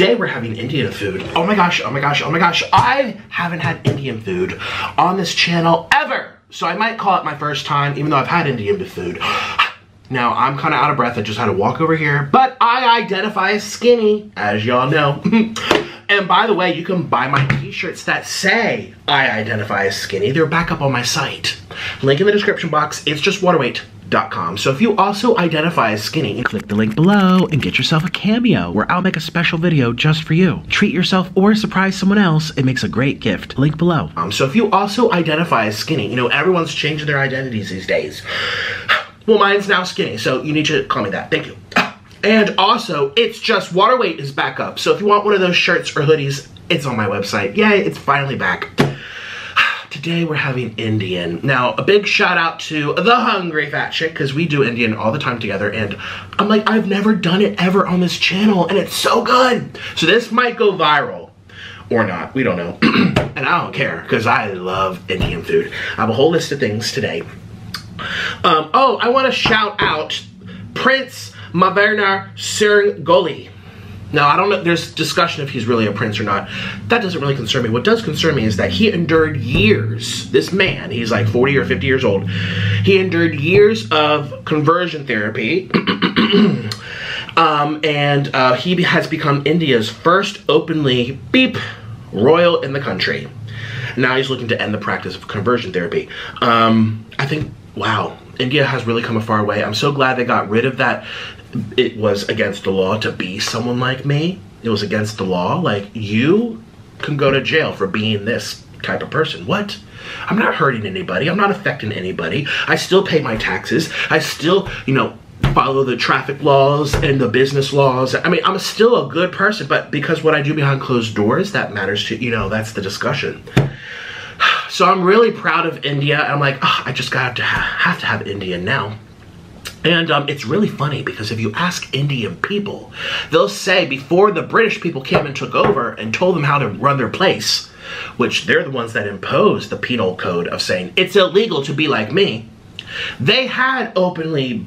Today we're having Indian food. Oh my gosh, oh my gosh, oh my gosh. I haven't had Indian food on this channel ever. So I might call it my first time, even though I've had Indian food. Now, I'm kind of out of breath. I just had to walk over here. But I identify as skinny, as y'all know. and by the way, you can buy my t-shirts that say I identify as skinny. They're back up on my site. Link in the description box. It's just waterweight.com. So if you also identify as skinny, click the link below and get yourself a cameo where I'll make a special video just for you. Treat yourself or surprise someone else. It makes a great gift. Link below. Um, so if you also identify as skinny, you know, everyone's changing their identities these days. Well, mine's now skinny, so you need to call me that. Thank you. And also, it's just water weight is back up. So if you want one of those shirts or hoodies, it's on my website. Yay, it's finally back. Today we're having Indian. Now, a big shout out to the Hungry Fat Chick, because we do Indian all the time together, and I'm like, I've never done it ever on this channel, and it's so good. So this might go viral. Or not, we don't know. and I don't care, because I love Indian food. I have a whole list of things today. Um, oh, I want to shout out Prince Mavernar Sirgoli. Now, I don't know, there's discussion if he's really a prince or not. That doesn't really concern me. What does concern me is that he endured years, this man, he's like 40 or 50 years old, he endured years of conversion therapy. um, and uh, he has become India's first openly, beep, royal in the country. Now he's looking to end the practice of conversion therapy. Um, I think wow, India has really come a far way. I'm so glad they got rid of that. It was against the law to be someone like me. It was against the law. Like, you can go to jail for being this type of person. What? I'm not hurting anybody. I'm not affecting anybody. I still pay my taxes. I still, you know, follow the traffic laws and the business laws. I mean, I'm still a good person, but because what I do behind closed doors, that matters to, you know, that's the discussion. So I'm really proud of India. I'm like, oh, I just got to ha have to have India now. And um, it's really funny because if you ask Indian people, they'll say before the British people came and took over and told them how to run their place, which they're the ones that imposed the penal code of saying it's illegal to be like me, they had openly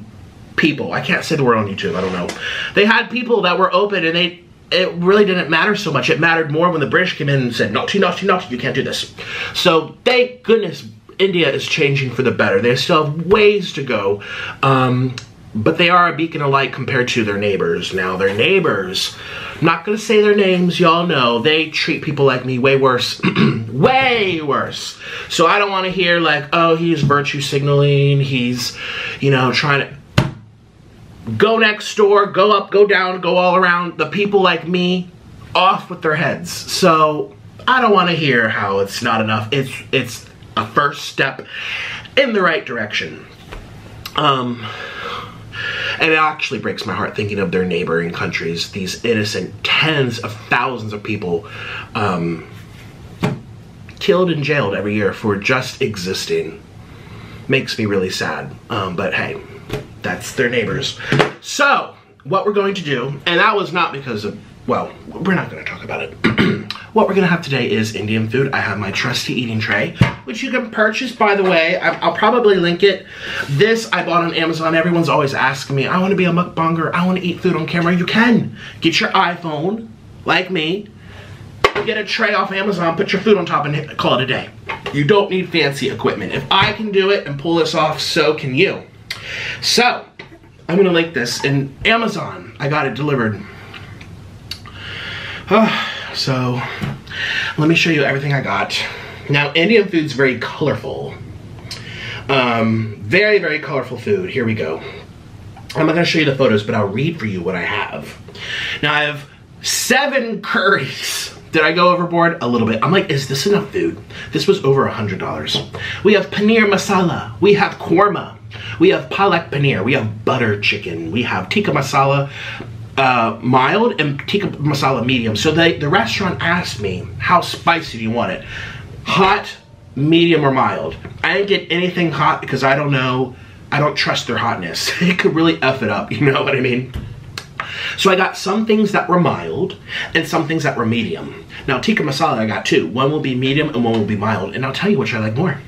people, I can't say the word on YouTube, I don't know. They had people that were open and they it really didn't matter so much. It mattered more when the British came in and said, naughty, naughty, naughty, you can't do this. So thank goodness India is changing for the better. They still have ways to go, um, but they are a beacon of light compared to their neighbors. Now, their neighbors, I'm not going to say their names, y'all know, they treat people like me way worse. way worse. So I don't want to hear like, oh, he's virtue signaling, he's, you know, trying to go next door, go up, go down, go all around. The people like me, off with their heads. So I don't want to hear how it's not enough. It's it's a first step in the right direction. Um, and it actually breaks my heart thinking of their neighboring countries, these innocent tens of thousands of people um, killed and jailed every year for just existing. Makes me really sad. Um, but hey, that's their neighbors. So, what we're going to do, and that was not because of, well, we're not going to talk about it. what we're going to have today is Indian food. I have my trusty eating tray, which you can purchase, by the way. I'll probably link it. This I bought on Amazon. Everyone's always asking me, I want to be a mukbanger. I want to eat food on camera. You can. Get your iPhone, like me, get a tray off Amazon, put your food on top, and call it a day. You don't need fancy equipment. If I can do it and pull this off, so can you. So, I'm gonna link this in Amazon. I got it delivered. Uh, so, let me show you everything I got. Now, Indian food's very colorful. Um, very, very colorful food. Here we go. I'm not gonna show you the photos, but I'll read for you what I have. Now, I have seven curries. Did I go overboard? A little bit. I'm like, is this enough food? This was over a $100. We have paneer masala. We have korma. We have palak paneer, we have butter chicken, we have tikka masala uh, mild and tikka masala medium. So they, the restaurant asked me, how spicy do you want it? Hot, medium, or mild? I didn't get anything hot because I don't know, I don't trust their hotness. it could really F it up, you know what I mean? So I got some things that were mild and some things that were medium. Now tikka masala I got two. One will be medium and one will be mild. And I'll tell you which I like more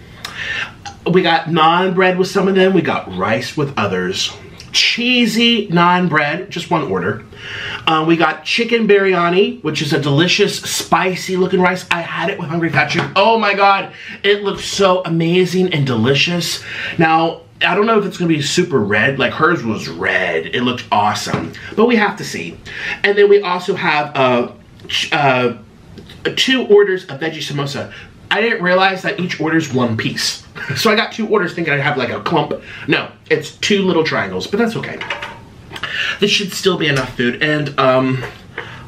we got naan bread with some of them. We got rice with others. cheesy naan bread, just one order. Uh, we got chicken biryani, which is a delicious, spicy looking rice. I had it with Hungry Fat Chick. Oh my God, it looks so amazing and delicious. Now, I don't know if it's gonna be super red, like hers was red. It looked awesome, but we have to see. And then we also have uh, uh, two orders of veggie samosa. I didn't realize that each order is one piece. So I got two orders thinking I'd have like a clump. No, it's two little triangles, but that's okay. This should still be enough food. And um,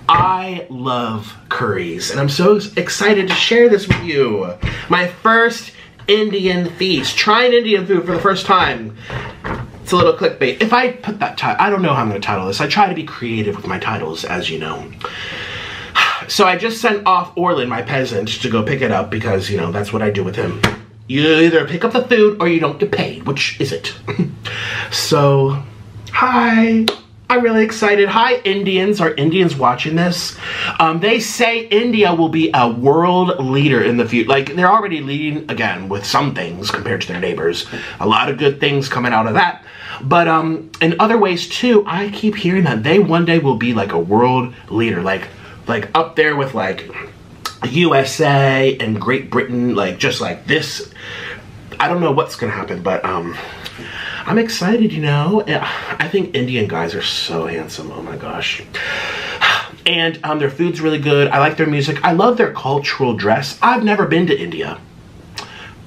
I love curries and I'm so excited to share this with you. My first Indian feast, trying Indian food for the first time. It's a little clickbait. If I put that title, I don't know how I'm gonna title this. I try to be creative with my titles, as you know. So I just sent off Orlin, my peasant, to go pick it up because, you know, that's what I do with him. You either pick up the food or you don't get paid. Which is it? so, hi. I'm really excited. Hi, Indians. Are Indians watching this? Um, they say India will be a world leader in the future. Like, they're already leading, again, with some things compared to their neighbors. A lot of good things coming out of that. But um, in other ways, too, I keep hearing that they one day will be like a world leader. Like, like up there with like USA and Great Britain, like just like this. I don't know what's gonna happen, but um, I'm excited, you know. I think Indian guys are so handsome, oh my gosh. And um, their food's really good. I like their music. I love their cultural dress. I've never been to India.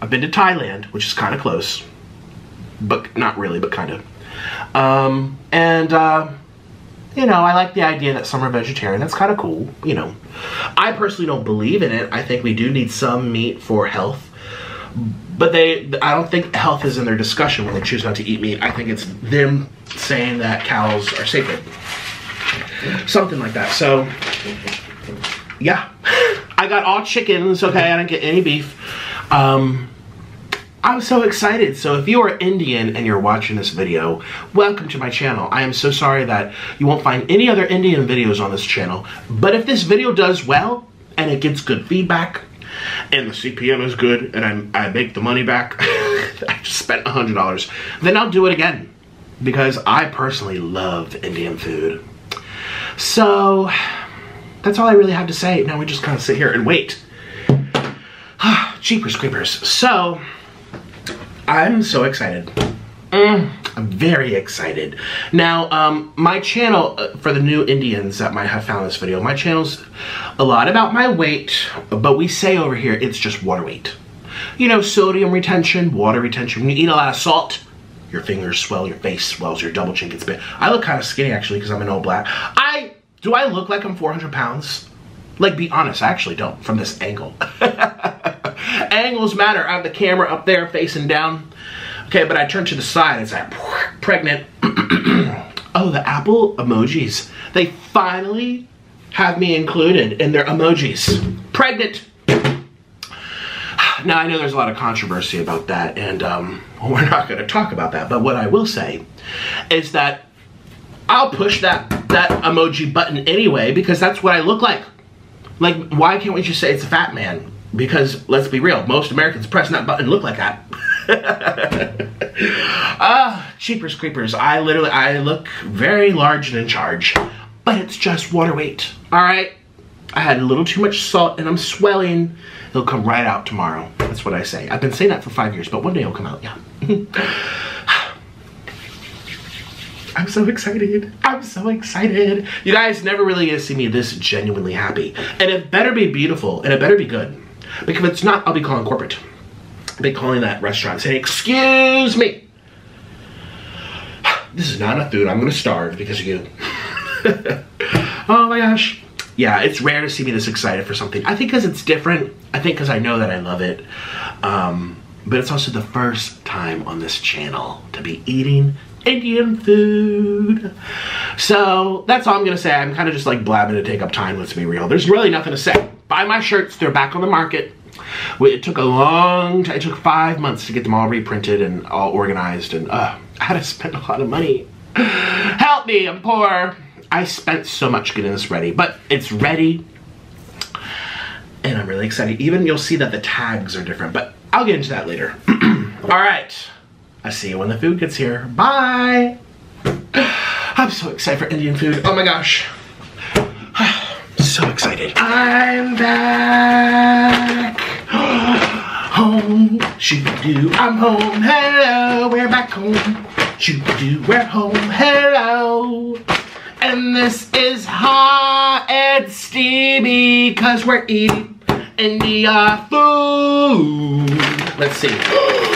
I've been to Thailand, which is kind of close. But not really, but kind of. Um, and uh, you know, I like the idea that some are vegetarian. That's kind of cool, you know. I personally don't believe in it. I think we do need some meat for health. But they, I don't think health is in their discussion when they choose not to eat meat. I think it's them saying that cows are sacred. Something like that. So, yeah. I got all chickens, okay? I didn't get any beef. Um, I'm so excited. So if you are Indian and you're watching this video, welcome to my channel. I am so sorry that you won't find any other Indian videos on this channel. But if this video does well and it gets good feedback and the CPM is good and I, I make the money back, I just spent $100, then I'll do it again because I personally love Indian food. So that's all I really have to say. Now we just kind of sit here and wait. Jeepers creepers. So, I'm so excited. Mm, I'm very excited. Now, um, my channel, uh, for the new Indians that might have found this video, my channel's a lot about my weight, but we say over here it's just water weight. You know, sodium retention, water retention. When you eat a lot of salt, your fingers swell, your face swells, your double chin gets big. I look kind of skinny actually because I'm an all black. I, do I look like I'm 400 pounds? Like, be honest, I actually don't from this angle. Angles matter. I have the camera up there facing down. Okay, but I turn to the side. It's like pregnant. oh, the Apple emojis. They finally have me included in their emojis. Pregnant. Now, I know there's a lot of controversy about that, and um, we're not going to talk about that. But what I will say is that I'll push that, that emoji button anyway because that's what I look like. Like, why can't we just say it's a fat man? Because, let's be real, most Americans press that button look like that. Ah, cheapers creepers. I literally, I look very large and in charge. But it's just water weight, alright? I had a little too much salt and I'm swelling. It'll come right out tomorrow. That's what I say. I've been saying that for five years, but one day it'll come out, yeah. I'm so excited. I'm so excited. You guys never really to see me this genuinely happy. And it better be beautiful and it better be good. Because if it's not, I'll be calling corporate. I'll be calling that restaurant saying, excuse me. This is not enough food. I'm gonna starve because of you. oh my gosh. Yeah, it's rare to see me this excited for something. I think because it's different. I think because I know that I love it. Um, but it's also the first time on this channel to be eating Indian food. So that's all I'm gonna say. I'm kind of just like blabbing to take up time, let's be real. There's really nothing to say. Buy my shirts, they're back on the market. It took a long time, it took five months to get them all reprinted and all organized and uh, I had to spend a lot of money. Help me, I'm poor. I spent so much getting this ready, but it's ready and I'm really excited. Even you'll see that the tags are different, but I'll get into that later. all right. I see you when the food gets here. Bye. I'm so excited for Indian food. Oh my gosh. so excited. I'm back. home. Shoot doo. I'm home. Hello. We're back home. Shoot doo. We're home. Hello. And this is hot and steamy because we're eating India food. Let's see.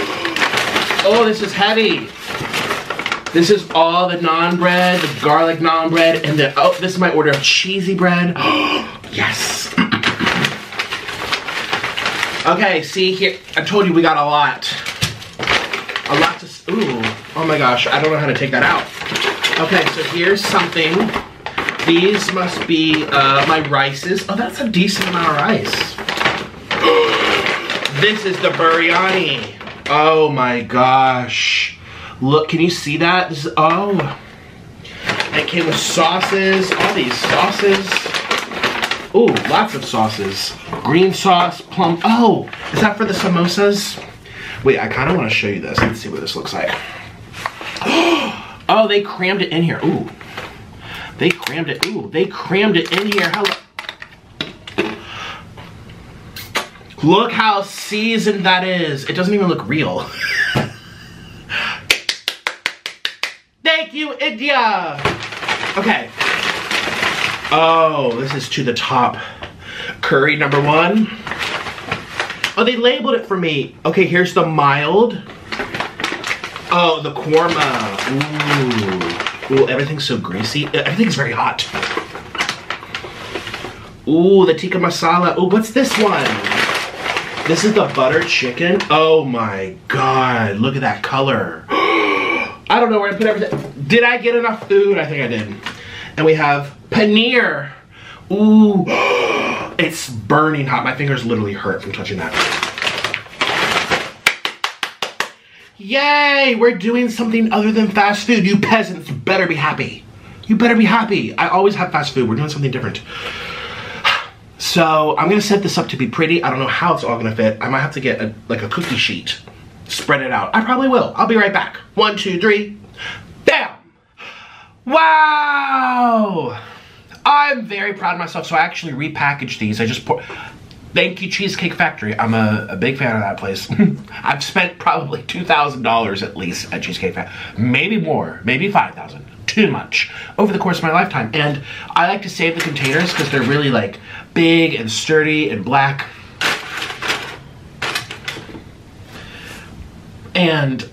Oh, this is heavy. This is all the naan bread, the garlic naan bread, and the, oh, this is my order of cheesy bread. yes. okay, see here, I told you we got a lot. A lot to, ooh, oh my gosh, I don't know how to take that out. Okay, so here's something. These must be uh, my rices. Oh, that's a decent amount of rice. this is the biryani. Oh my gosh. Look, can you see that? This is, oh. It came with sauces, all these sauces. Ooh, lots of sauces. Green sauce, plum, oh, is that for the samosas? Wait, I kind of want to show you this. Let's see what this looks like. Oh, they crammed it in here. Ooh. They crammed it. Ooh, they crammed it in here. Look how seasoned that is. It doesn't even look real. Thank you, India. Okay. Oh, this is to the top. Curry number one. Oh, they labeled it for me. Okay, here's the mild. Oh, the korma. Ooh. Ooh, everything's so greasy. Everything's very hot. Ooh, the tikka masala. Ooh, what's this one? This is the butter chicken. Oh my god, look at that color. I don't know where to put everything. Did I get enough food? I think I did. And we have paneer. Ooh, it's burning hot. My fingers literally hurt from touching that. Yay, we're doing something other than fast food. You peasants better be happy. You better be happy. I always have fast food. We're doing something different. So I'm gonna set this up to be pretty. I don't know how it's all gonna fit. I might have to get a, like a cookie sheet, spread it out. I probably will. I'll be right back. One, two, three, bam! Wow! I'm very proud of myself. So I actually repackaged these. I just put, thank you Cheesecake Factory. I'm a, a big fan of that place. I've spent probably $2,000 at least at Cheesecake Factory. Maybe more, maybe 5,000 too much over the course of my lifetime. And I like to save the containers because they're really like big and sturdy and black. And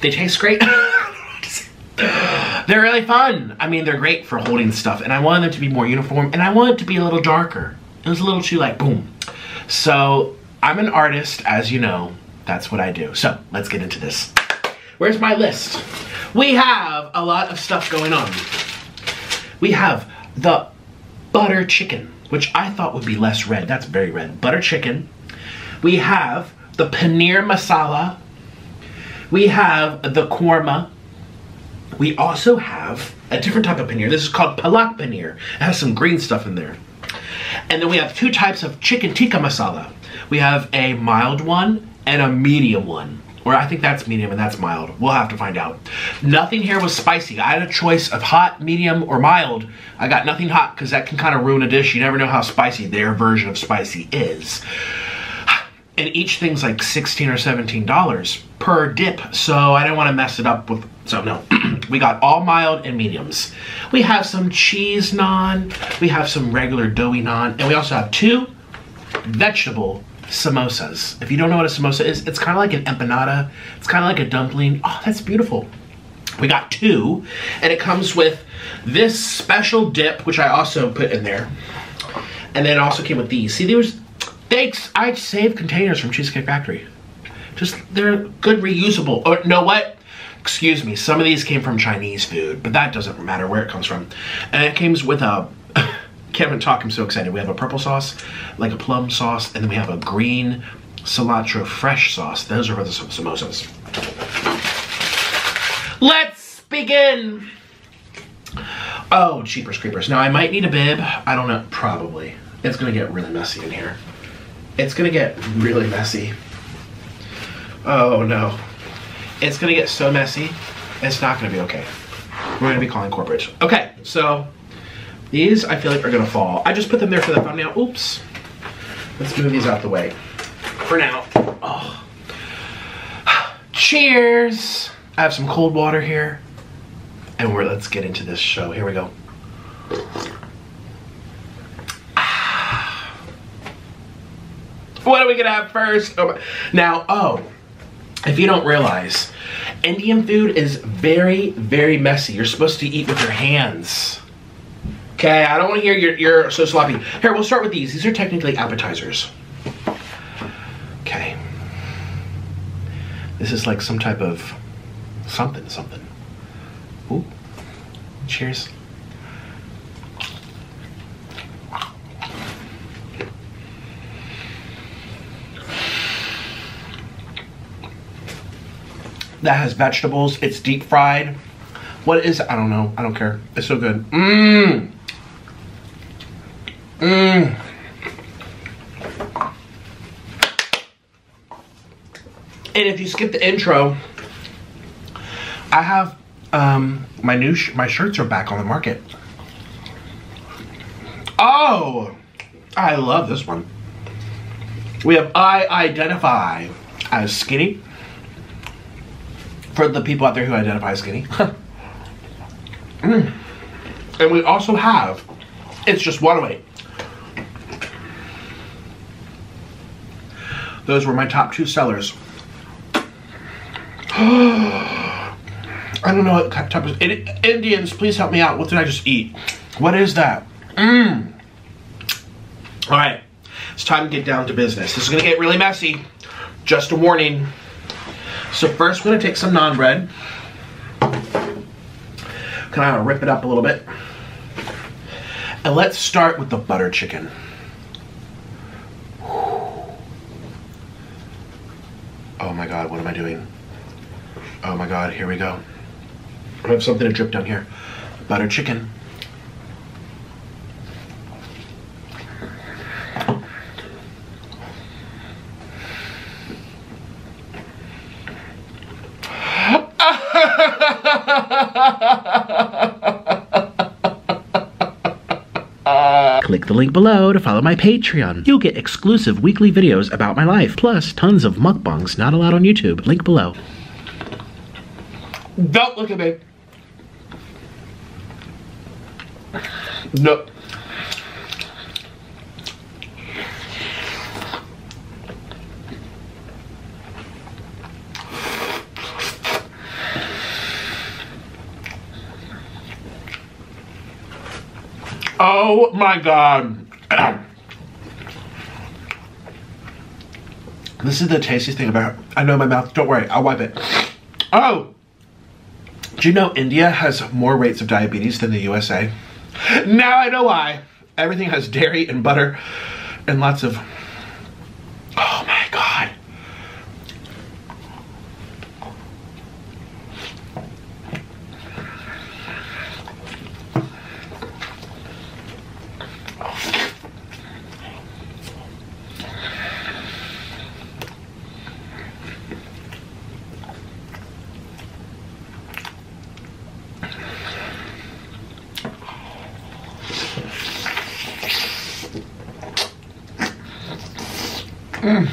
they taste great. they're really fun. I mean, they're great for holding stuff. And I wanted them to be more uniform and I wanted it to be a little darker. It was a little too like boom. So I'm an artist, as you know. That's what I do. So let's get into this. Where's my list? We have a lot of stuff going on. We have the butter chicken, which I thought would be less red. That's very red. Butter chicken. We have the paneer masala. We have the korma. We also have a different type of paneer. This is called palak paneer. It has some green stuff in there. And then we have two types of chicken tikka masala. We have a mild one and a medium one. Or I think that's medium and that's mild. We'll have to find out. Nothing here was spicy. I had a choice of hot, medium, or mild. I got nothing hot because that can kind of ruin a dish. You never know how spicy their version of spicy is. And each thing's like 16 or $17 per dip. So I didn't want to mess it up with, so no. we got all mild and mediums. We have some cheese naan. We have some regular doughy naan. And we also have two vegetable samosas. If you don't know what a samosa is, it's kind of like an empanada. It's kind of like a dumpling. Oh, that's beautiful. We got two, and it comes with this special dip, which I also put in there. And then it also came with these. See, there was, thanks, I saved containers from Cheesecake Factory. Just, they're good reusable. Or, know what? Excuse me, some of these came from Chinese food, but that doesn't matter where it comes from. And it comes with a even talk, I'm so excited. We have a purple sauce, like a plum sauce, and then we have a green cilantro fresh sauce. Those are for the samosas. Let's begin. Oh, cheapers creepers. Now I might need a bib. I don't know, probably. It's gonna get really messy in here. It's gonna get really messy. Oh no. It's gonna get so messy, it's not gonna be okay. We're gonna be calling corporate. Okay, so these I feel like are gonna fall. I just put them there for the thumbnail. Oops. Let's move these out the way. For now. Oh. Cheers. I have some cold water here. And we're let's get into this show. Here we go. Ah. What are we gonna have first? Oh now, oh, if you don't realize, Indian food is very, very messy. You're supposed to eat with your hands. Okay, I don't want to hear you're, you're so sloppy. Here, we'll start with these. These are technically appetizers. Okay. This is like some type of something, something. Ooh. Cheers. that has vegetables. It's deep fried. What is it? I don't know. I don't care. It's so good. Mmm. Mmm. And if you skip the intro, I have um, my new sh my shirts are back on the market. Oh, I love this one. We have I identify as skinny for the people out there who identify as skinny. mm. And we also have, it's just water weight. Those were my top two sellers. I don't know what type of, Indians, please help me out. What did I just eat? What is that? Mmm. All right, it's time to get down to business. This is gonna get really messy. Just a warning. So first we're gonna take some naan bread. Kind of rip it up a little bit. And let's start with the butter chicken. Oh my God, what am I doing? Oh my God, here we go. I have something to drip down here. Butter chicken. Click the link below to follow my Patreon. You'll get exclusive weekly videos about my life, plus tons of mukbangs not allowed on YouTube. Link below. Don't look at me. No. Oh my god. this is the tastiest thing about I know my mouth. Don't worry, I'll wipe it. Oh! Do you know India has more rates of diabetes than the USA? Now I know why. Everything has dairy and butter and lots of Don't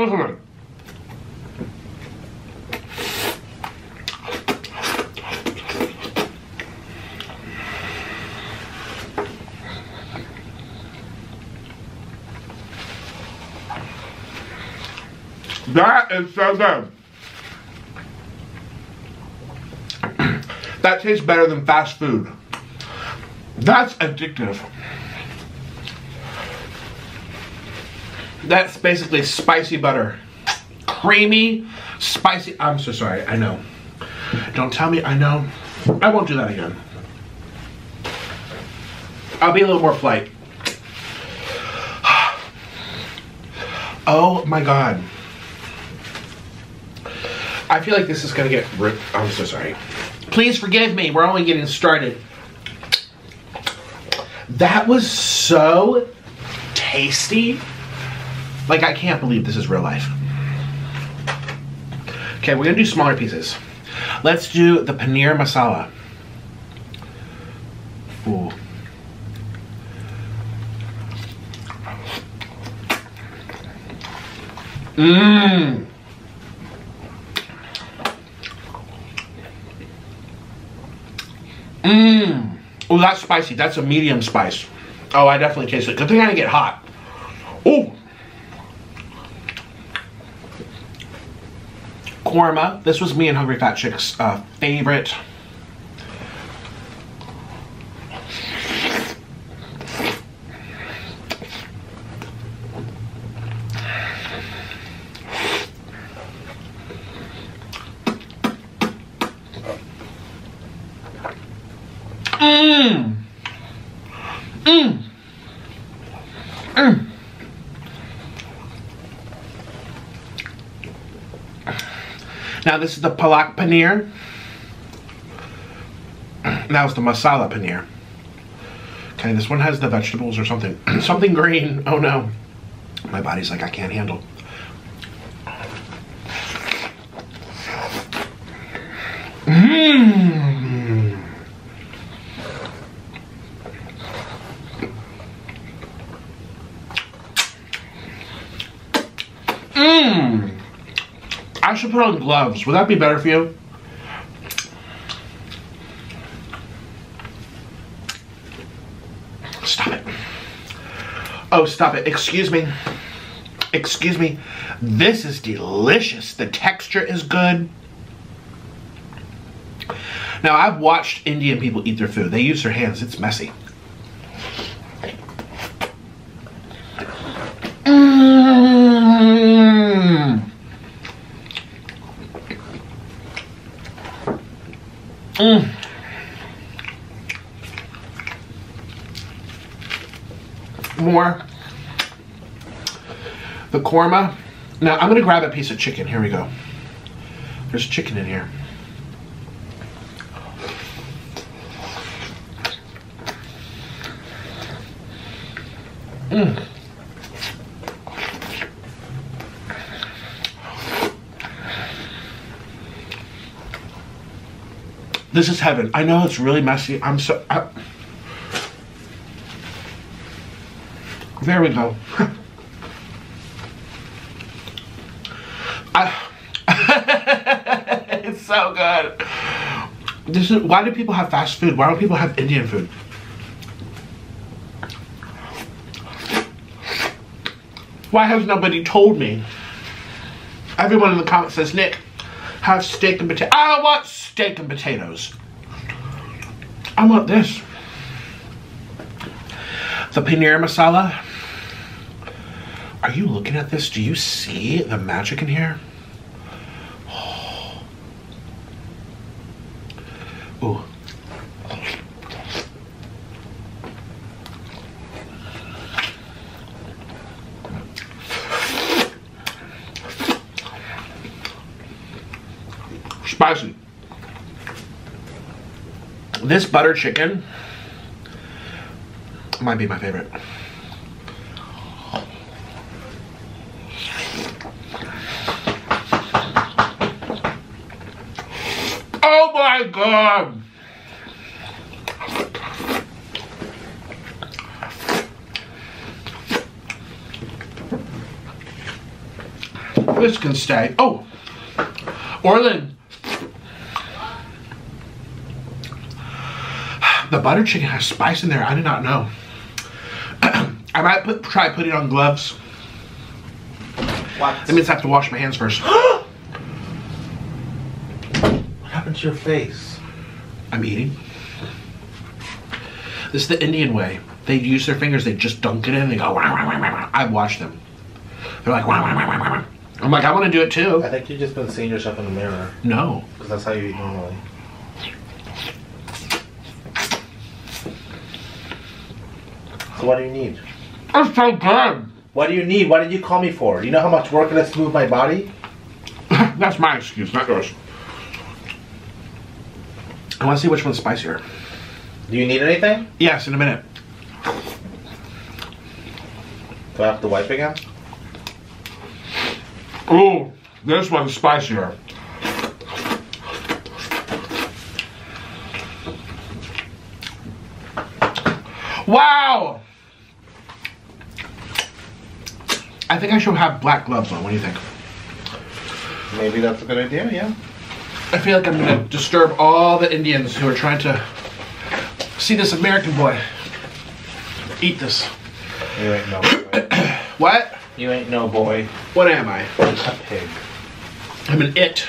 listen to me. So good. that tastes better than fast food. That's addictive. That's basically spicy butter. Creamy, spicy. I'm so sorry, I know. Don't tell me I know. I won't do that again. I'll be a little more polite. Oh my God. I feel like this is gonna get ripped. I'm so sorry. Please forgive me. We're only getting started. That was so tasty. Like, I can't believe this is real life. Okay, we're gonna do smaller pieces. Let's do the paneer masala. Ooh. Mmm. Mmm. Oh, that's spicy. That's a medium spice. Oh, I definitely taste it. Good thing I didn't get hot. Oh. Korma. This was me and Hungry Fat Chick's uh, favorite. This is the palak paneer. Now it's the masala paneer. Okay, this one has the vegetables or something. something green. Oh no. My body's like, I can't handle. Mmm. Should put on gloves. Would that be better for you? Stop it. Oh, stop it. Excuse me. Excuse me. This is delicious. The texture is good. Now, I've watched Indian people eat their food. They use their hands. It's messy. More. The korma. Now I'm gonna grab a piece of chicken. Here we go. There's chicken in here. Mm. This is heaven. I know it's really messy. I'm so. I, there we go. I, it's so good. This is why do people have fast food? Why don't people have Indian food? Why has nobody told me? Everyone in the comments says, Nick, have steak and potato. I want steak and potatoes. I want this. The paneer masala. Are you looking at this? Do you see the magic in here? Ooh. Spicy. This butter chicken might be my favorite. Oh my god! This can stay. Oh! Orlin. The butter chicken has spice in there. I did not know. I might put, try putting on gloves. What? That means I have to wash my hands first. What your face? I'm eating. This is the Indian way. They use their fingers, they just dunk it in, and they go, wah, wah, wah, wah, wah. I've watched them. They're like, wah, wah, wah, wah, wah. I'm like, I want to do it too. I think you've just been seeing yourself in the mirror. No. Because that's how you eat normally. So what do you need? It's so good. What do you need? What did you call me for? Do you know how much work it is to move my body? That's my excuse, not yours. I want to see which one's spicier. Do you need anything? Yes, in a minute. Do I have to wipe again? Ooh, this one's spicier. Wow! I think I should have black gloves on. What do you think? Maybe that's a good idea, yeah. I feel like I'm gonna disturb all the Indians who are trying to see this American boy eat this. You ain't no boy. What? you ain't no boy. What am I? A pig. I'm an it.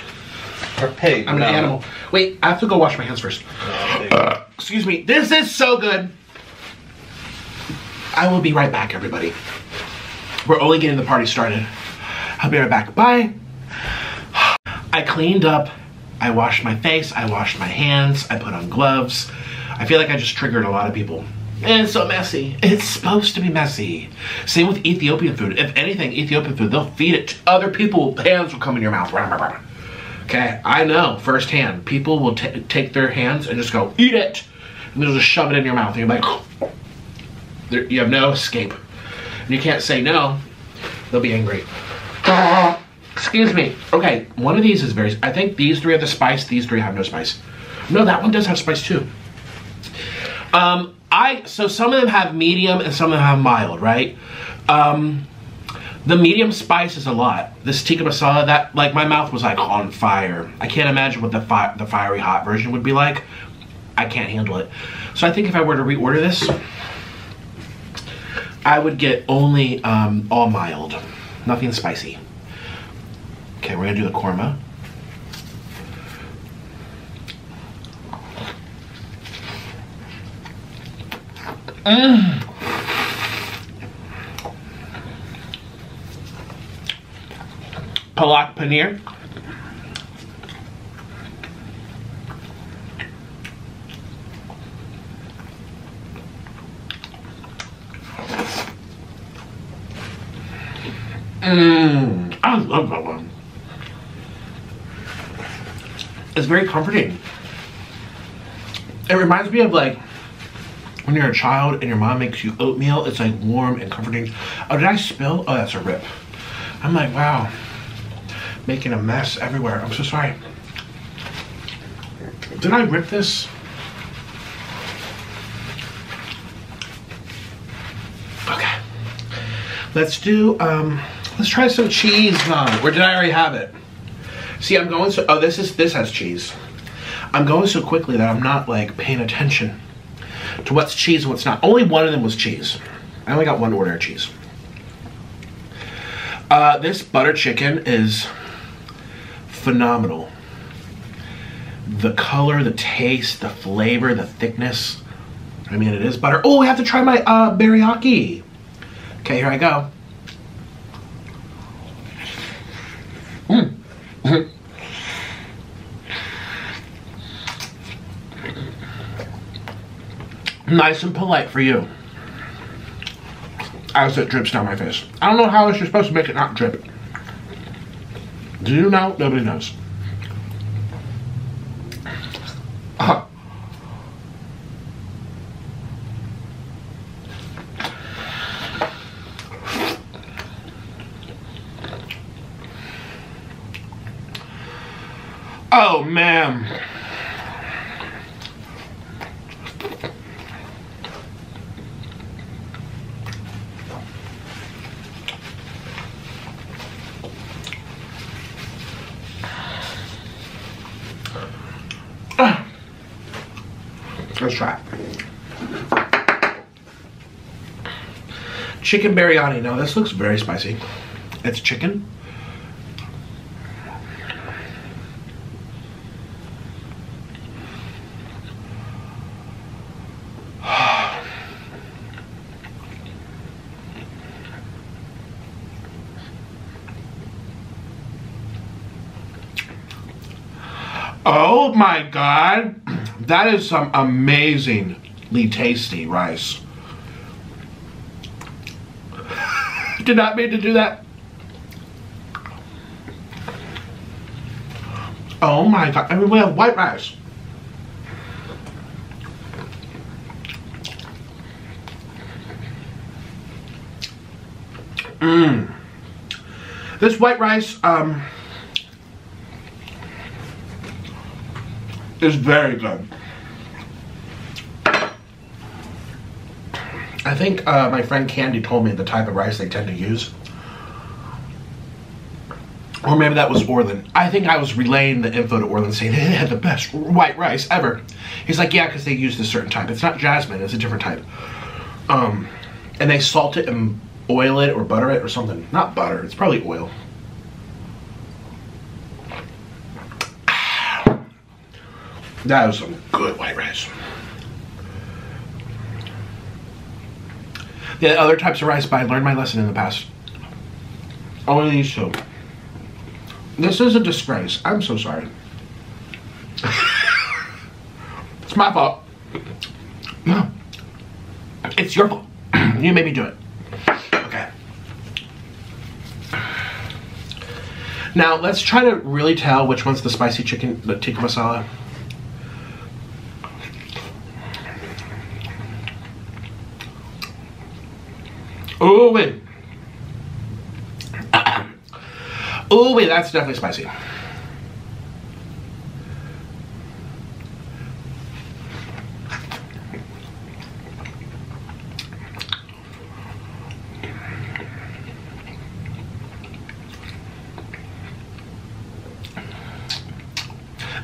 Or pig. I'm an animal. Wait, I have to go wash my hands first. No. Excuse me. This is so good. I will be right back, everybody. We're only getting the party started. I'll be right back. Bye. I cleaned up. I washed my face. I washed my hands. I put on gloves. I feel like I just triggered a lot of people. And it's so messy. It's supposed to be messy. Same with Ethiopian food. If anything, Ethiopian food, they'll feed it to other people. Hands will come in your mouth. Okay, I know firsthand. People will ta take their hands and just go, eat it. And they'll just shove it in your mouth. And you're like, there, you have no escape. And you can't say no. They'll be angry. Excuse me. Okay, one of these is very, I think these three have the spice. These three have no spice. No, that one does have spice too. Um, I, so some of them have medium and some of them have mild, right? Um, the medium spice is a lot. This tikka masala, that like my mouth was like on fire. I can't imagine what the fi the fiery hot version would be like. I can't handle it. So I think if I were to reorder this, I would get only um, all mild, nothing spicy. Okay, we're gonna do the korma. Mm. Palak paneer. Mmm, I love that one. It's very comforting. It reminds me of like when you're a child and your mom makes you oatmeal. It's like warm and comforting. Oh, did I spill? Oh, that's a rip. I'm like, wow, making a mess everywhere. I'm so sorry. Did I rip this? Okay. Let's do, um, let's try some cheese naan. Or did I already have it? See, I'm going so, oh, this is, this has cheese. I'm going so quickly that I'm not like paying attention to what's cheese and what's not. Only one of them was cheese. I only got one order of cheese. Uh, this butter chicken is phenomenal. The color, the taste, the flavor, the thickness. I mean, it is butter. Oh, I have to try my uh. Okay, here I go. Nice and polite for you. As it drips down my face. I don't know how else you're supposed to make it not drip. Do you know? Nobody knows. Oh man. Let's try it. Chicken biryani. Now this looks very spicy. It's chicken. Oh my god. That is some amazingly tasty rice. did not mean to do that. Oh my god, I mean, we have white rice. Mmm. This white rice um, is very good. Think uh, my friend Candy told me the type of rice they tend to use. Or maybe that was Orlin. I think I was relaying the info to Orlin saying they had the best white rice ever. He's like, yeah, because they use this certain type. It's not jasmine, it's a different type. Um, and they salt it and oil it or butter it or something. Not butter, it's probably oil. That was some good white rice. The other types of rice, but I learned my lesson in the past. Only these two. This is a disgrace. I'm so sorry. it's my fault. No. It's your fault. you made me do it. Okay. Now, let's try to really tell which one's the spicy chicken, the tikka masala. Oh wait. oh wait, that's definitely spicy.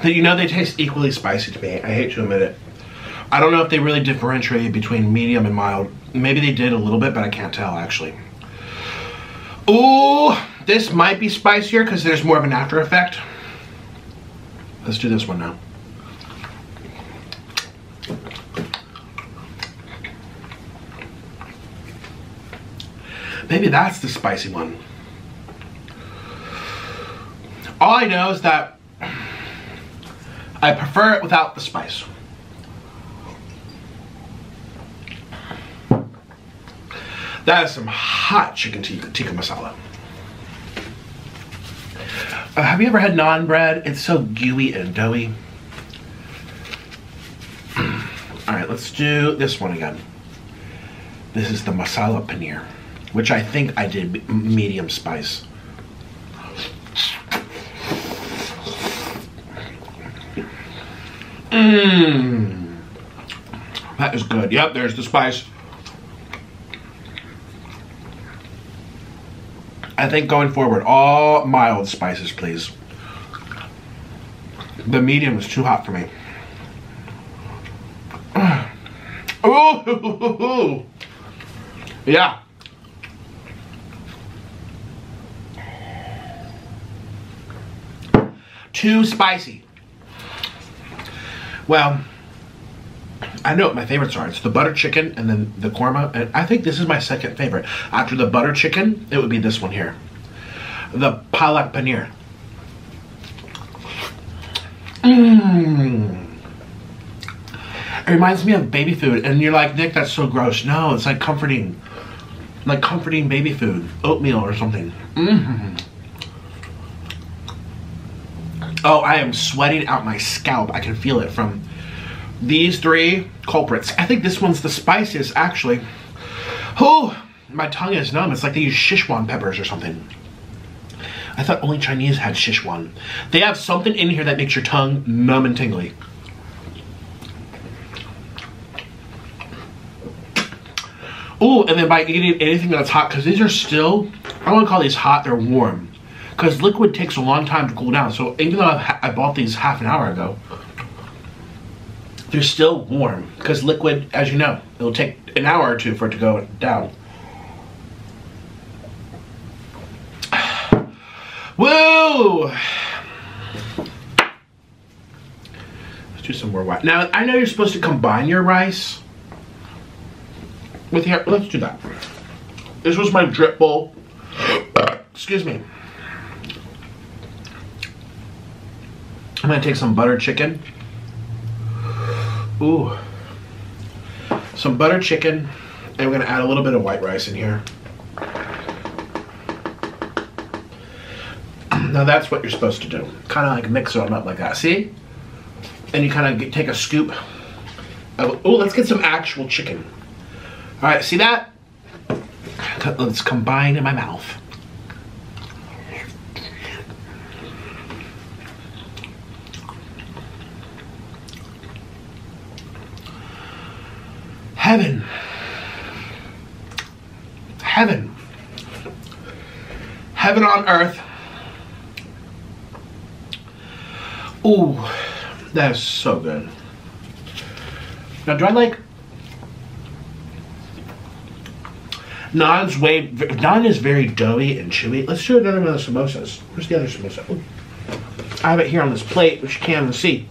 You know they taste equally spicy to me. I hate to admit it. I don't know if they really differentiate between medium and mild. Maybe they did a little bit, but I can't tell actually. Ooh, this might be spicier because there's more of an after effect. Let's do this one now. Maybe that's the spicy one. All I know is that I prefer it without the spice. That is some hot chicken tikka, masala. Uh, have you ever had naan bread? It's so gooey and doughy. All right, let's do this one again. This is the masala paneer, which I think I did medium spice. Mmm. That is good. Yep, there's the spice. I think going forward, all mild spices, please. The medium is too hot for me. Oh, yeah. Too spicy. Well, I know what my favorites are. It's the butter chicken and then the korma. And I think this is my second favorite. After the butter chicken, it would be this one here. The palak paneer. Mmm. It reminds me of baby food. And you're like, Nick, that's so gross. No, it's like comforting. Like comforting baby food. Oatmeal or something. Mmm. Oh, I am sweating out my scalp. I can feel it from these three culprits. I think this one's the spiciest, actually. Oh, my tongue is numb. It's like they use Szechuan peppers or something. I thought only Chinese had Szechuan. They have something in here that makes your tongue numb and tingly. Oh, and then by eating anything that's hot, because these are still, I don't want to call these hot, they're warm because liquid takes a long time to cool down. So even though I've, i bought these half an hour ago, they're still warm because liquid, as you know, it'll take an hour or two for it to go down. Woo! Let's do some more white. Now, I know you're supposed to combine your rice with your, let's do that. This was my drip bowl. Excuse me. I'm gonna take some butter chicken. Ooh. Some butter chicken, and we're gonna add a little bit of white rice in here. Now that's what you're supposed to do. Kind of like mix them up like that, see? And you kind of take a scoop. Oh, let's get some actual chicken. All right, see that? let's combine in my mouth. Heaven. Heaven. Heaven on earth. Ooh, that is so good. Now, do I like Naan's way? Naan is very doughy and chewy. Let's do another one of the samosas. Where's the other samosa? Ooh. I have it here on this plate, which you can't even see.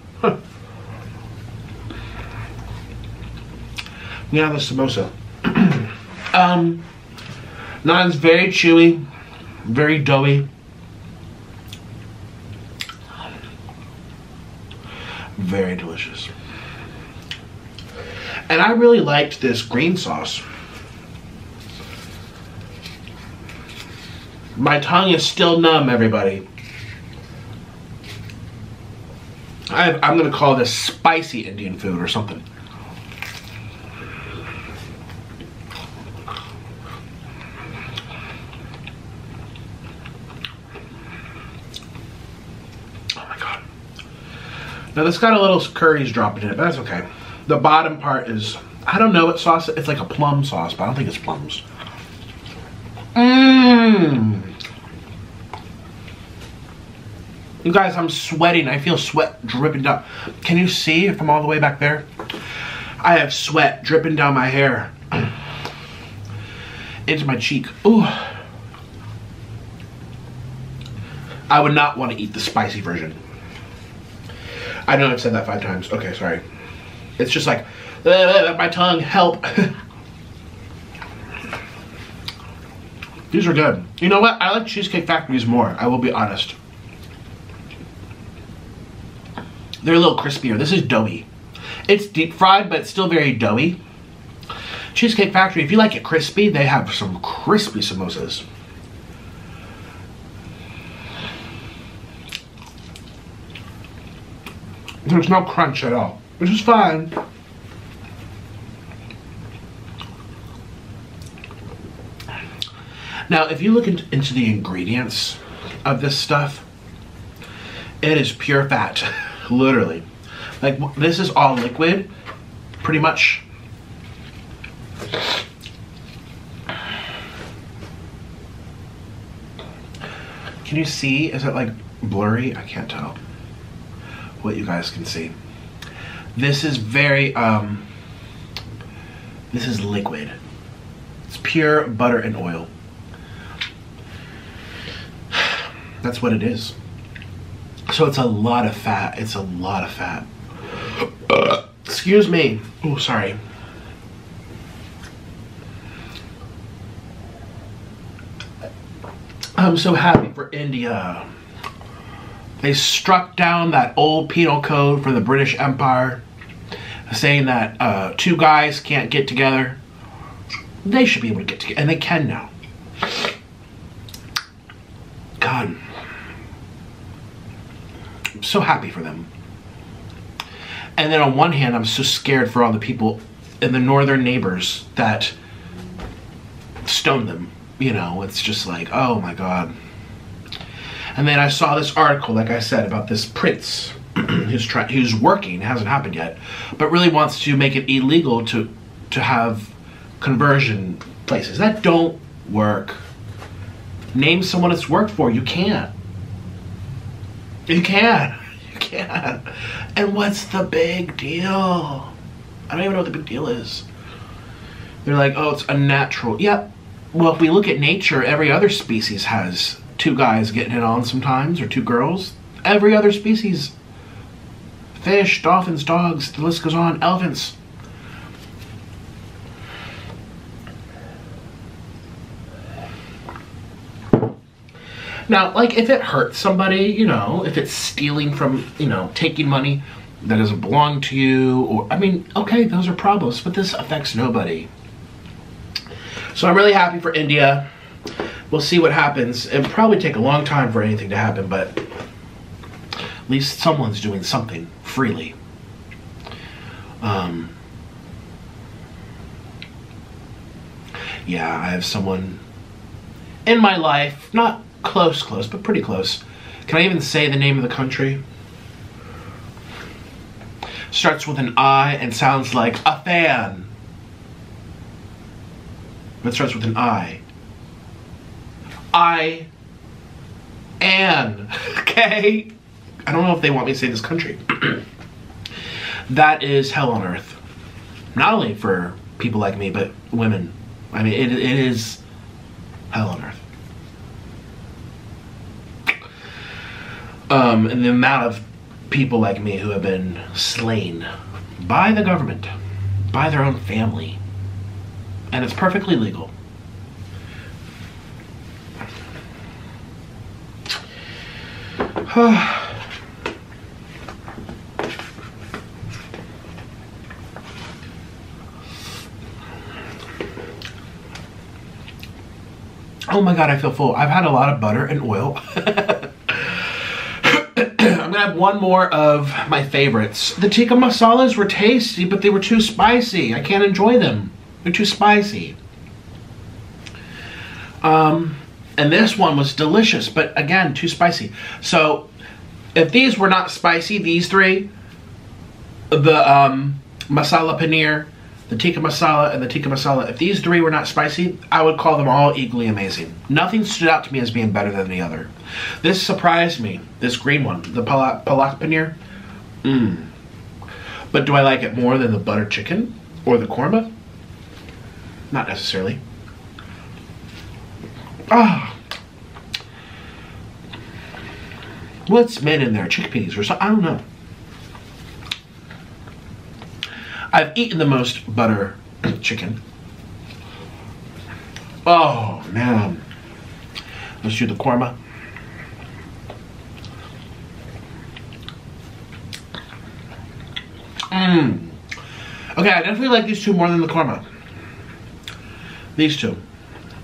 We the samosa. um, naan's very chewy, very doughy. Very delicious. And I really liked this green sauce. My tongue is still numb, everybody. I'm gonna call this spicy Indian food or something. Now this got a little curries dropping in it, but that's okay. The bottom part is, I don't know what sauce, it's like a plum sauce, but I don't think it's plums. Mmm. You guys, I'm sweating. I feel sweat dripping down. Can you see from all the way back there? I have sweat dripping down my hair. Into my cheek. Ooh. I would not want to eat the spicy version. I know I've said that five times. Okay, sorry. It's just like, "Ugh, my tongue, help. These are good. You know what? I like Cheesecake Factories more. I will be honest. They're a little crispier. This is doughy. It's deep fried, but it's still very doughy. Cheesecake Factory, if you like it crispy, they have some crispy samosas. There's no crunch at all, which is fine. Now, if you look in- into the ingredients of this stuff, it is pure fat, literally. Like this is all liquid, pretty much. Can you see? Is it like blurry? I can't tell what you guys can see. This is very um this is liquid. It's pure butter and oil. That's what it is. So it's a lot of fat. It's a lot of fat. Excuse me. Oh, sorry. I'm so happy for India. They struck down that old penal code for the British Empire, saying that uh, two guys can't get together. They should be able to get together, and they can now. God, I'm so happy for them. And then on one hand, I'm so scared for all the people in the northern neighbors that stoned them. You know, it's just like, oh my God. And then I saw this article, like I said, about this prince who's trying, who's working, hasn't happened yet, but really wants to make it illegal to to have conversion places. That don't work. Name someone it's worked for. You can't. You can't. You can't. And what's the big deal? I don't even know what the big deal is. They're like, oh, it's unnatural. Yep. Well, if we look at nature, every other species has two guys getting it on sometimes, or two girls. Every other species. Fish, dolphins, dogs, the list goes on. Elephants. Now, like if it hurts somebody, you know, if it's stealing from, you know, taking money that doesn't belong to you, or, I mean, okay, those are problems, but this affects nobody. So I'm really happy for India. We'll see what happens. It'll probably take a long time for anything to happen, but at least someone's doing something freely. Um, yeah, I have someone in my life, not close, close, but pretty close. Can I even say the name of the country? Starts with an I and sounds like a fan. But starts with an I. I. Anne. Okay? I don't know if they want me to say this country. that is hell on earth. Not only for people like me, but women. I mean, it, it is hell on earth. Um, and the amount of people like me who have been slain by the government, by their own family, and it's perfectly legal. oh my god, I feel full. I've had a lot of butter and oil. I'm gonna have one more of my favorites. The tikka masalas were tasty, but they were too spicy. I can't enjoy them. They're too spicy. Um, and this one was delicious, but again, too spicy. So, if these were not spicy, these three, the um, masala paneer, the tikka masala, and the tikka masala, if these three were not spicy, I would call them all equally amazing. Nothing stood out to me as being better than the other. This surprised me, this green one, the palak, palak paneer. Mmm. But do I like it more than the butter chicken or the korma? Not necessarily. Ah. What's made in there? Chickpeas or something? I don't know. I've eaten the most butter chicken. Oh, man. Let's do the korma. Mmm. Okay, I definitely like these two more than the korma. These two.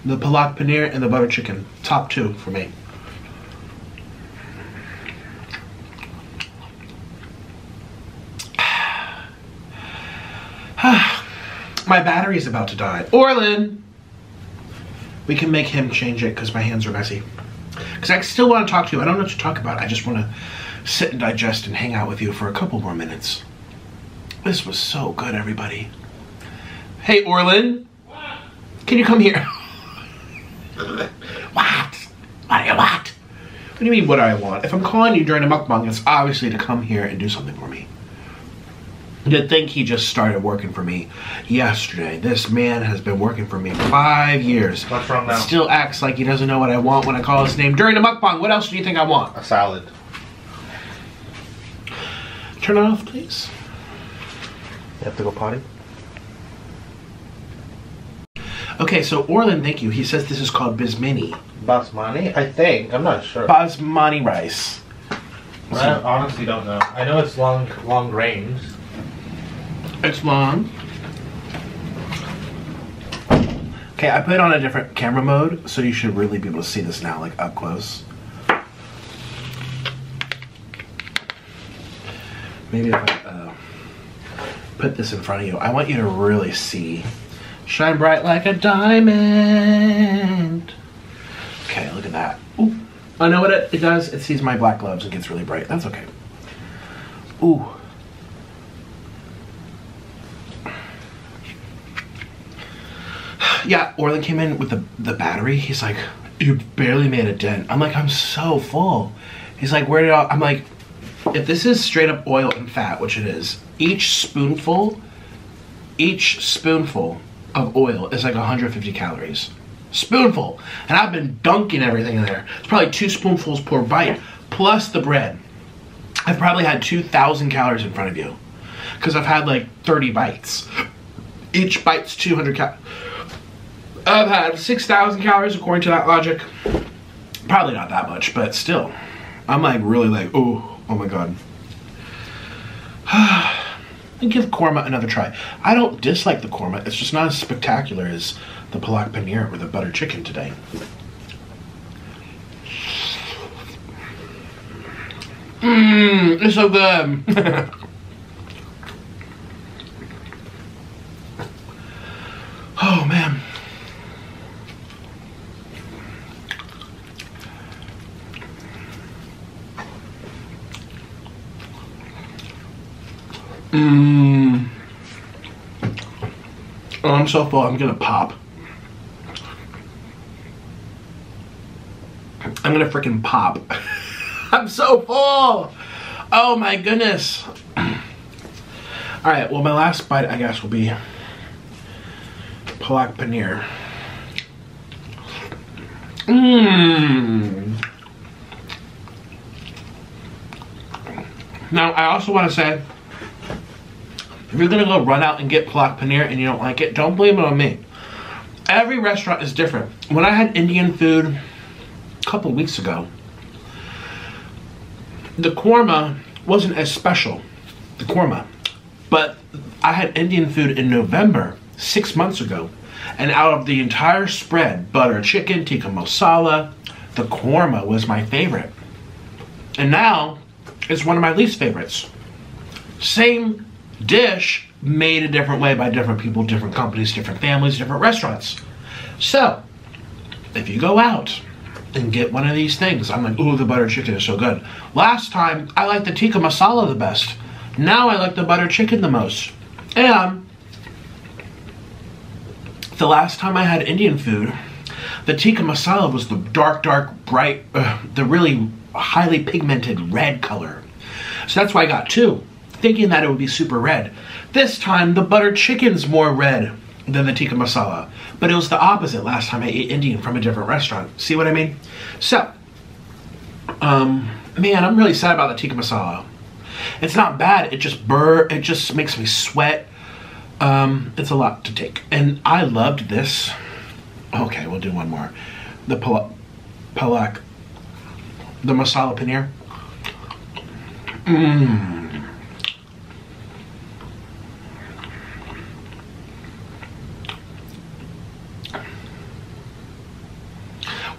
The palak paneer and the butter chicken. Top two for me. my battery is about to die. Orlin! We can make him change it because my hands are messy. Because I still want to talk to you. I don't know what to talk about. I just want to sit and digest and hang out with you for a couple more minutes. This was so good, everybody. Hey, Orlin. Can you come here? what? What do you want? What do you mean, what do I want? If I'm calling you during a mukbang, it's obviously to come here and do something for me. To think he just started working for me yesterday. This man has been working for me five years. What's wrong now? Still acts like he doesn't know what I want when I call his name during a mukbang. What else do you think I want? A salad. Turn it off, please. You have to go potty? Okay, so Orlin, thank you. He says this is called bismini. Basmani? I think. I'm not sure. Basmani rice. I honestly don't know. I know it's long, long grains. It's long. Okay, I put it on a different camera mode, so you should really be able to see this now, like up close. Maybe if I uh, put this in front of you, I want you to really see. Shine bright like a diamond. Okay, look at that. Ooh. I know what it, it does. It sees my black gloves and gets really bright. That's okay. Ooh. yeah, Orlin came in with the, the battery. He's like, you barely made a dent. I'm like, I'm so full. He's like, where did I, I'm like, if this is straight up oil and fat, which it is, each spoonful, each spoonful of oil is like 150 calories. Spoonful. And I've been dunking everything in there. It's probably two spoonfuls per bite, plus the bread. I've probably had 2,000 calories in front of you. Because I've had like 30 bites. Each bite's 200 calories. I've had 6,000 calories according to that logic. Probably not that much, but still. I'm like really like, oh, oh my god. and give korma another try. I don't dislike the korma. It's just not as spectacular as the palak paneer or the butter chicken today. Mmm, it's so good. oh man. Mmm. Oh, I'm so full. I'm gonna pop. I'm gonna freaking pop. I'm so full. Oh my goodness. All right. Well, my last bite, I guess, will be palak paneer. Mmm. Now, I also want to say, if you're gonna go run out and get palak paneer and you don't like it, don't blame it on me. Every restaurant is different. When I had Indian food a couple weeks ago, the korma wasn't as special, the korma. But I had Indian food in November, six months ago, and out of the entire spread, butter chicken, tikka masala, the korma was my favorite. And now, it's one of my least favorites. Same dish, made a different way by different people, different companies, different families, different restaurants. So, if you go out and get one of these things, I'm like, ooh, the butter chicken is so good. Last time, I liked the tikka masala the best. Now I like the butter chicken the most. And the last time I had Indian food, the tikka masala was the dark, dark, bright, uh, the really highly pigmented red color. So that's why I got two, thinking that it would be super red. This time, the butter chicken's more red than the tikka masala. But it was the opposite last time I ate Indian from a different restaurant. See what I mean? So, um, man, I'm really sad about the tikka masala. It's not bad. It just burr. It just makes me sweat. Um, it's a lot to take. And I loved this. Okay, we'll do one more. The pal- palak, the masala paneer. Mmm.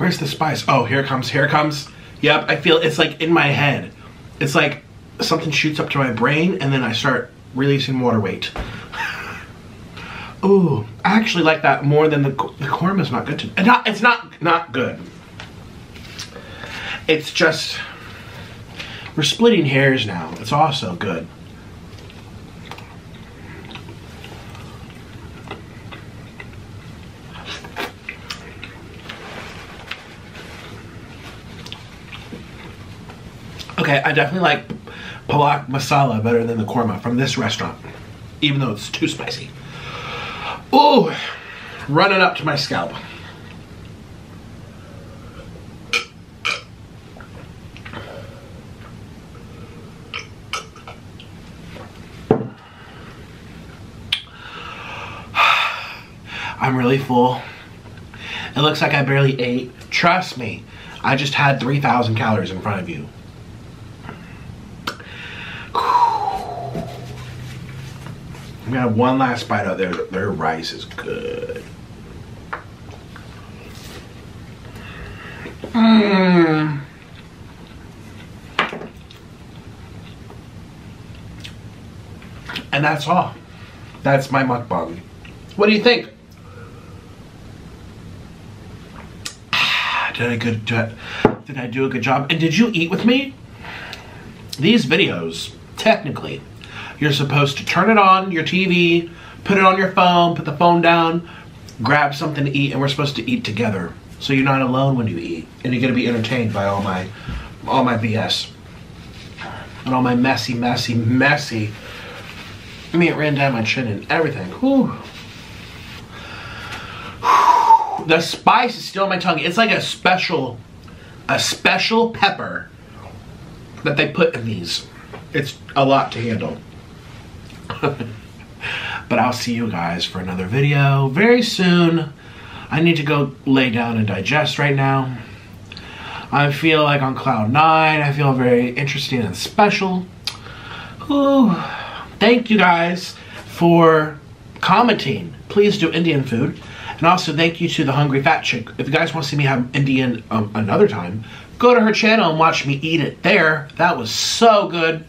Where's the spice? Oh, here comes, here comes. Yep, I feel it's like in my head. It's like something shoots up to my brain and then I start releasing water weight. Ooh, I actually like that more than the the korma's not good to it's not it's not not good. It's just we're splitting hairs now. It's also good. Okay, I definitely like palak masala better than the korma from this restaurant, even though it's too spicy. Ooh, running up to my scalp. I'm really full. It looks like I barely ate. Trust me, I just had 3,000 calories in front of you. Gonna have one last bite out there. Their rice is good. Mmm. And that's all. That's my mukbang. What do you think? Ah, did I good? Did I do a good job? And did you eat with me? These videos, technically, you're supposed to turn it on your TV, put it on your phone, put the phone down, grab something to eat, and we're supposed to eat together. So you're not alone when you eat, and you're gonna be entertained by all my, all my BS, and all my messy, messy, messy. I mean, it ran down my chin and everything. Whew. The spice is still on my tongue. It's like a special, a special pepper that they put in these. It's a lot to handle. but I'll see you guys for another video very soon. I need to go lay down and digest right now. I feel like on cloud nine. I feel very interesting and special. Ooh. Thank you guys for commenting. Please do Indian food. And also thank you to the Hungry Fat Chick. If you guys want to see me have Indian um, another time, go to her channel and watch me eat it there. That was so good.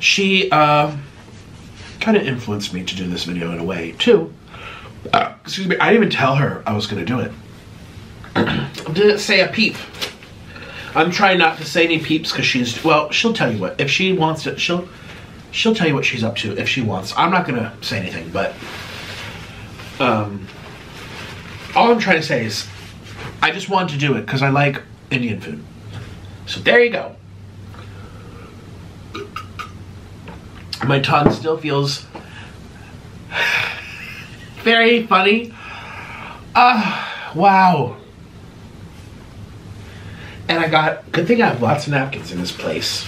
She uh, kind of influenced me to do this video in a way too. Uh, excuse me, I didn't even tell her I was going to do it. didn't say a peep. I'm trying not to say any peeps because she's, well, she'll tell you what. If she wants it, she'll, she'll tell you what she's up to if she wants. I'm not gonna say anything, but um, all I'm trying to say is I just wanted to do it because I like Indian food. So there you go. My tongue still feels very funny. Ah, uh, wow. And I got, good thing I have lots of napkins in this place.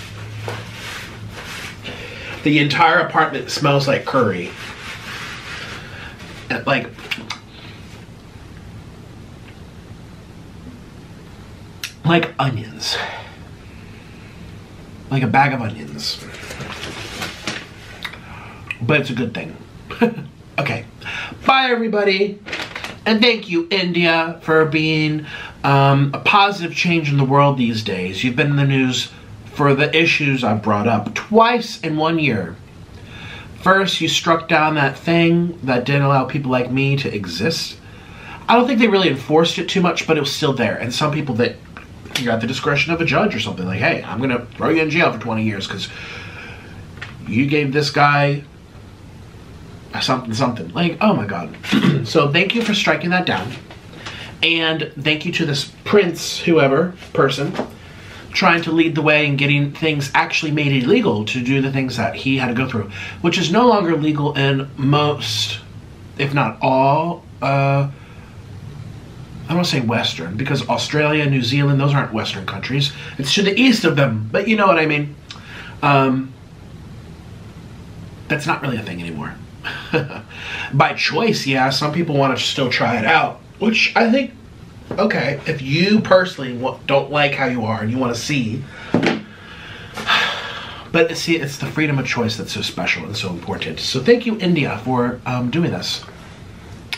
The entire apartment smells like curry. And like, like onions. Like a bag of onions. But it's a good thing. okay. Bye, everybody. And thank you, India, for being um, a positive change in the world these days. You've been in the news for the issues I've brought up twice in one year. First, you struck down that thing that didn't allow people like me to exist. I don't think they really enforced it too much, but it was still there. And some people that you got the discretion of a judge or something like, hey, I'm gonna throw you in jail for 20 years because you gave this guy something something like oh my god so thank you for striking that down and thank you to this prince whoever person trying to lead the way and getting things actually made illegal to do the things that he had to go through which is no longer legal in most if not all uh, I don't want to say Western because Australia, New Zealand, those aren't Western countries. It's to the east of them, but you know what I mean. Um, that's not really a thing anymore. By choice, yeah, some people want to still try it out, which I think, okay, if you personally don't like how you are and you want to see, but see, it's the freedom of choice that's so special and so important. So thank you, India, for um, doing this.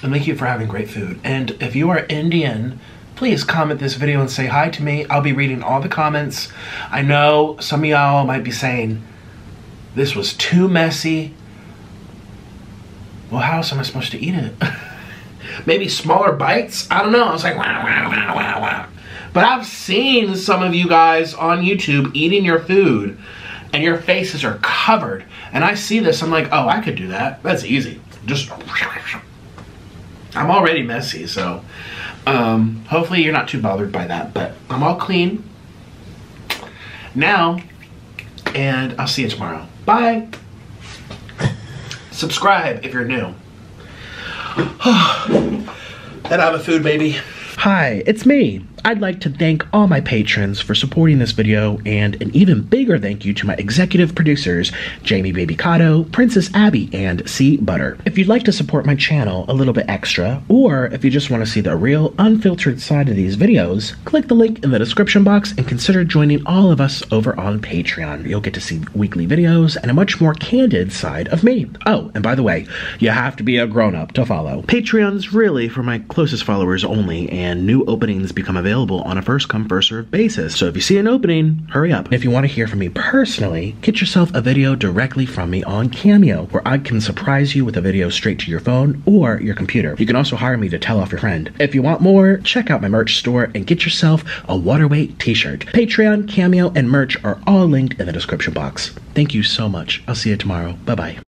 And thank you for having great food. And if you are Indian, please comment this video and say hi to me. I'll be reading all the comments. I know some of y'all might be saying, this was too messy. Well, how else am I supposed to eat it? Maybe smaller bites? I don't know. I was like, wow, wow, wow, wow, wow. But I've seen some of you guys on YouTube eating your food and your faces are covered. And I see this, I'm like, oh, I could do that. That's easy. Just I'm already messy, so um, hopefully you're not too bothered by that. But I'm all clean now, and I'll see you tomorrow. Bye. Subscribe if you're new. and I'm a food baby. Hi, it's me. I'd like to thank all my patrons for supporting this video, and an even bigger thank you to my executive producers, Jamie Baby Cotto, Princess Abby, and C Butter. If you'd like to support my channel a little bit extra, or if you just want to see the real, unfiltered side of these videos, click the link in the description box and consider joining all of us over on Patreon. You'll get to see weekly videos and a much more candid side of me. Oh, and by the way, you have to be a grown-up to follow. Patreon's really for my closest followers only, and new openings become available available on a first come first served basis. So if you see an opening, hurry up. If you want to hear from me personally, get yourself a video directly from me on Cameo, where I can surprise you with a video straight to your phone or your computer. You can also hire me to tell off your friend. If you want more, check out my merch store and get yourself a Waterweight t-shirt. Patreon, Cameo, and merch are all linked in the description box. Thank you so much. I'll see you tomorrow. Bye-bye.